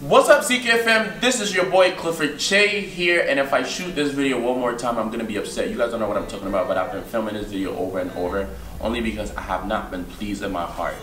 What's up CKFM? This is your boy Clifford Kyei here and if I shoot this video one more time I'm gonna be upset. You guys don't know what I'm talking about but I've been filming this video over and over only because I have not been pleased in my heart.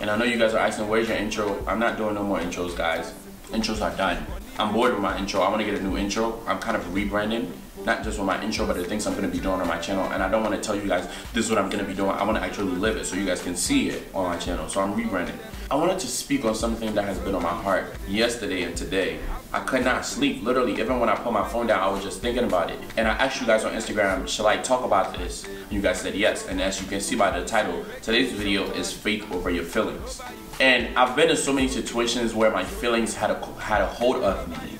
And I know you guys are asking where's your intro? I'm not doing no more intros guys. Intros are done. I'm bored with my intro. I want to get a new intro. I'm kind of rebranding not just with my intro, but the things I'm gonna be doing on my channel. And I don't wanna tell you guys this is what I'm gonna be doing. I wanna actually live it so you guys can see it on my channel. So I'm rebranding. I wanted to speak on something that has been on my heart yesterday and today. I could not sleep, literally. Even when I put my phone down, I was just thinking about it. And I asked you guys on Instagram, shall I talk about this? And you guys said yes. And as you can see by the title, today's video is faith over your feelings. And I've been in so many situations where my feelings had a, had a hold of me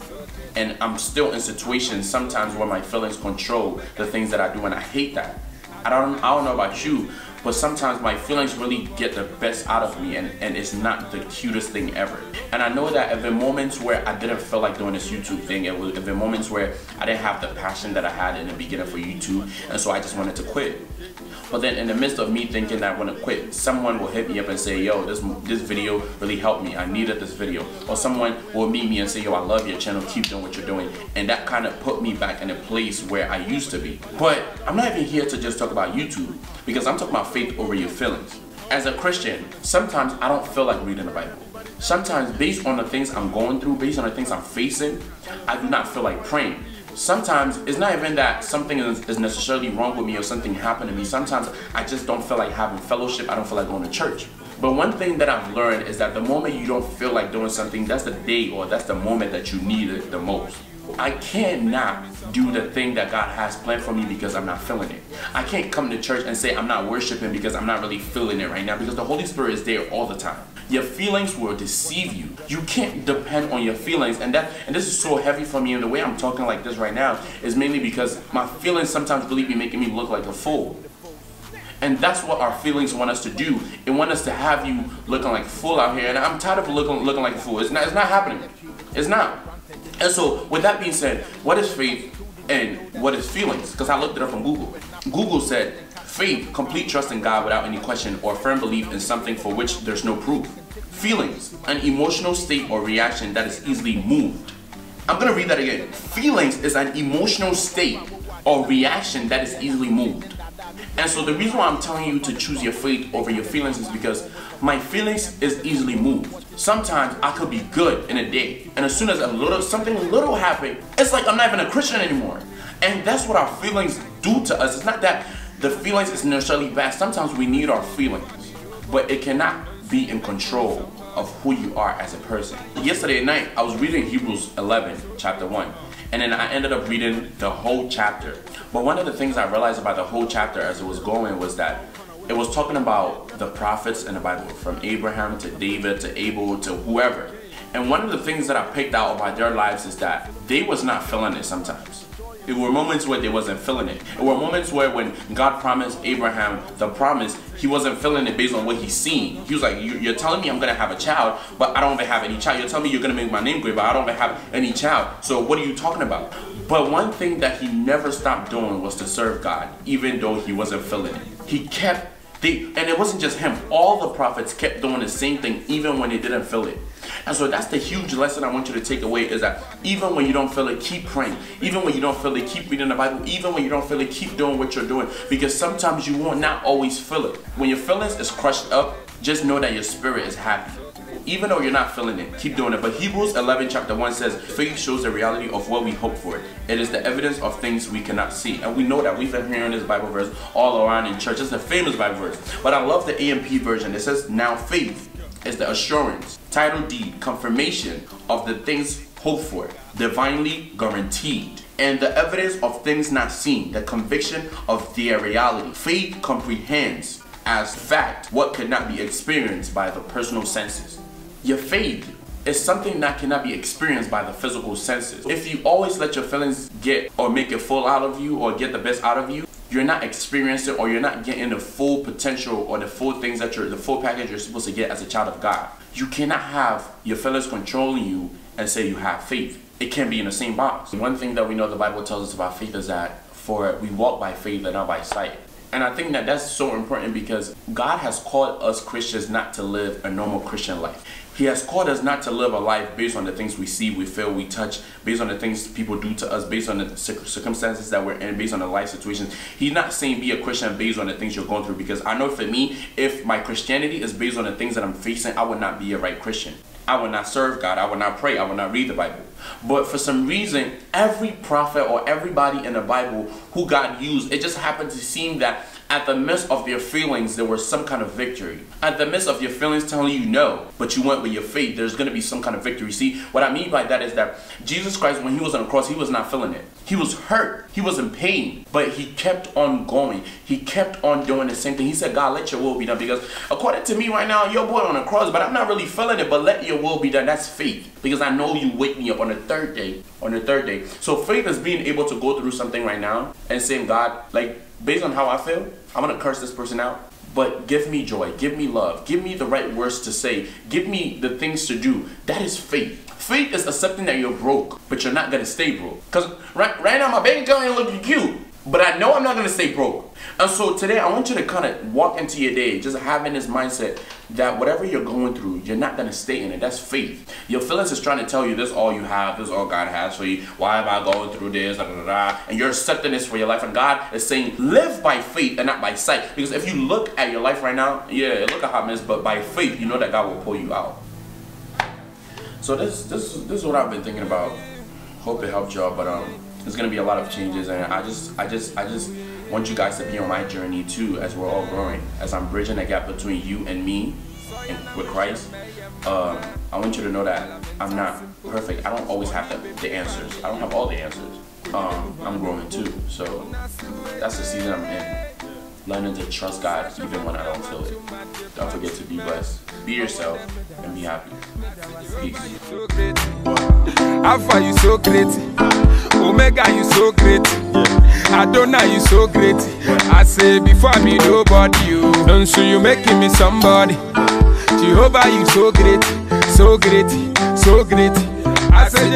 and I'm still in situations sometimes where my feelings control the things that I do and I hate that. I don't I don't know about you, but sometimes my feelings really get the best out of me and, and it's not the cutest thing ever. And I know that if in moments where I didn't feel like doing this YouTube thing, it was if in moments where I didn't have the passion that I had in the beginning for YouTube and so I just wanted to quit. But then in the midst of me thinking that I want to quit, someone will hit me up and say, yo, this this video really helped me. I needed this video. Or someone will meet me and say, yo, I love your channel. Keep doing what you're doing. And that kind of put me back in a place where I used to be. But I'm not even here to just talk about YouTube because I'm talking about faith over your feelings. As a Christian, sometimes I don't feel like reading the Bible. Sometimes based on the things I'm going through, based on the things I'm facing, I do not feel like praying sometimes it's not even that something is, necessarily wrong with me or something happened to me. Sometimes I just don't feel like having fellowship. I don't feel like going to church. But one thing that I've learned is that the moment you don't feel like doing something, that's the day or that's the moment that you need it the most. I cannot do the thing that God has planned for me because I'm not feeling it. I can't come to church and say I'm not worshiping because I'm not really feeling it right now because the Holy Spirit is there all the time. Your feelings will deceive you. You can't depend on your feelings and that and this is so heavy for me and the way I'm talking like this right now is mainly because my feelings sometimes really be making me look like a fool. And that's what our feelings want us to do. It want us to have you looking like a fool out here. And I'm tired of looking looking like a fool. It's not it's not happening. It's not. And so, with that being said, what is faith and what is feelings? Because I looked it up on Google. Google said, faith, complete trust in God without any question or firm belief in something for which there's no proof. Feelings, an emotional state or reaction that is easily moved. I'm gonna read that again. Feelings is an emotional state or reaction that is easily moved. And so the reason why I'm telling you to choose your faith over your feelings is because my feelings is easily moved. Sometimes I could be good in a day, and as soon as a little something little happen, it's like I'm not even a Christian anymore. And that's what our feelings do to us. It's not that the feelings is necessarily bad. Sometimes we need our feelings, but it cannot be in control of who you are as a person. Yesterday night, I was reading Hebrews 11, chapter 1. And then I ended up reading the whole chapter. But one of the things I realized about the whole chapter as it was going was that it was talking about the prophets in the Bible, from Abraham to David to Abel to whoever. And one of the things that I picked out about their lives is that they was not feeling it sometimes. There were moments where they wasn't feeling it. There were moments where when God promised Abraham the promise, he wasn't feeling it based on what he's seen. He was like, you're telling me I'm going to have a child, but I don't even have any child. You're telling me you're going to make my name great, but I don't even have any child. So what are you talking about? But one thing that he never stopped doing was to serve God, even though he wasn't feeling it. He kept and it wasn't just him. All the prophets kept doing the same thing even when they didn't feel it. And so that's the huge lesson I want you to take away is that even when you don't feel it, keep praying. Even when you don't feel it, keep reading the Bible. Even when you don't feel it, keep doing what you're doing. Because sometimes you will not not always feel it. When your feelings is crushed up, just know that your spirit is happy even though you're not feeling it, keep doing it. But Hebrews 11 chapter 1 says, faith shows the reality of what we hope for. It is the evidence of things we cannot see. And we know that. We've been hearing this Bible verse all around in church. It's a famous Bible verse. But I love the AMP version. It says, now faith is the assurance, title deed, confirmation of the things hoped for, divinely guaranteed and the evidence of things not seen, the conviction of their reality. Faith comprehends as fact what could not be experienced by the personal senses. Your faith is something that cannot be experienced by the physical senses. If you always let your feelings get or make it full out of you or get the best out of you, you're not experiencing or you're not getting the full potential or the full things that you're, the full package you're supposed to get as a child of God. You cannot have your feelings controlling you and say you have faith. It can't be in the same box. One thing that we know the Bible tells us about faith is that for we walk by faith and not by sight. And I think that that's so important because God has called us Christians not to live a normal Christian life. He has called us not to live a life based on the things we see, we feel, we touch, based on the things people do to us, based on the circumstances that we're in, based on the life situations. He's not saying be a Christian based on the things you're going through because I know for me, if my Christianity is based on the things that I'm facing, I would not be a right Christian. I would not serve God. I would not pray. I would not read the Bible. But for some reason, every prophet or everybody in the Bible who God used, it just happened to seem that at the midst of your feelings, there was some kind of victory. At the midst of your feelings telling you no, but you went with your faith, there's going to be some kind of victory. See, what I mean by that is that Jesus Christ, when he was on the cross, he was not feeling it. He was hurt. He was in pain, but he kept on going. He kept on doing the same thing. He said, God, let your will be done. Because according to me right now, your boy on the cross, but I'm not really feeling it, but let your will be done. That's faith. Because I know you wake me up on the third day. On the third day. So faith is being able to go through something right now and saying, God, like, based on how I feel, I'm gonna curse this person out. But give me joy, give me love, give me the right words to say, give me the things to do. That is faith. Faith is accepting that you're broke, but you're not gonna stay broke. Cause right, right now my bank account ain't looking cute. But I know I'm not gonna stay broke. And so today I want you to kind of walk into your day just having this mindset that whatever you're going through, you're not gonna stay in it. That's faith. Your feelings is trying to tell you this is all you have, this is all God has for you. Why am I going through this? Da, da, da, and you're accepting this for your life. And God is saying, live by faith and not by sight. Because if you look at your life right now, yeah, look at how mess, but by faith, you know that God will pull you out. So this this this is what I've been thinking about. Hope it helped y'all, but um there's gonna be a lot of changes and I just I just I just want you guys to be on my journey too as we're all growing as I'm bridging the gap between you and me and with Christ. Um, I want you to know that I'm not perfect. I don't always have the, the answers. I don't have all the answers. Um, I'm growing too. So that's the season I'm in. Learning to trust God even when I don't feel it. Don't forget to be blessed. Be yourself and be happy. Peace Omega you so great. Adonai you so great. I say before I be nobody you Don't show you making me somebody. Jehovah you so great So great So great. I say